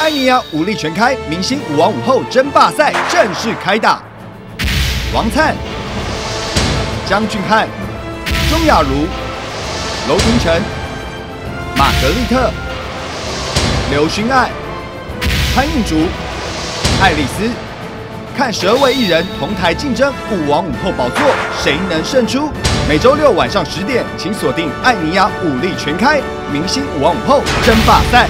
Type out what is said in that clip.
艾尼亚武力全开，明星舞王舞后争霸赛正式开打。王灿、江俊汉、钟雅茹、娄廷成、玛格丽特、刘勋爱、潘映竹、爱丽丝，看十位艺人同台竞争舞王舞后宝座，谁能胜出？每周六晚上十点，请锁定《艾尼亚武力全开》明星舞王舞后争霸赛。